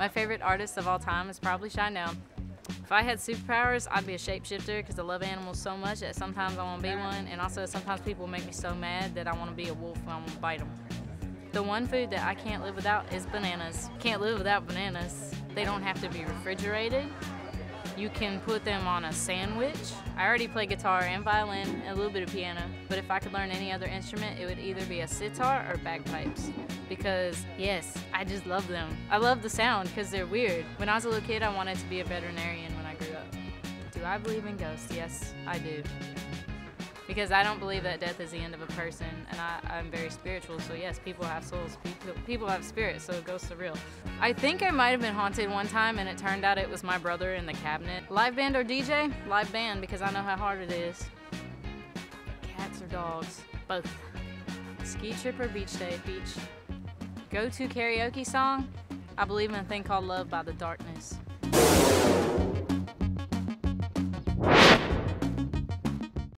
My favorite artist of all time is probably Shinedown. If I had superpowers, I'd be a shapeshifter because I love animals so much that sometimes I want to be one, and also sometimes people make me so mad that I want to be a wolf and I want to bite them. The one food that I can't live without is bananas. Can't live without bananas. They don't have to be refrigerated. You can put them on a sandwich. I already play guitar and violin and a little bit of piano, but if I could learn any other instrument, it would either be a sitar or bagpipes. Because, yes, I just love them. I love the sound because they're weird. When I was a little kid, I wanted to be a veterinarian when I grew up. Do I believe in ghosts? Yes, I do because I don't believe that death is the end of a person, and I, am very spiritual. So yes, people have souls, people, people have spirits, so ghosts are real. I think I might have been haunted one time, and it turned out it was my brother in the cabinet. Live band or DJ? Live band because I know how hard it is. Cats or dogs? Both. Ski trip or beach day? Beach. Go-to karaoke song? I believe in a thing called Love by the Darkness.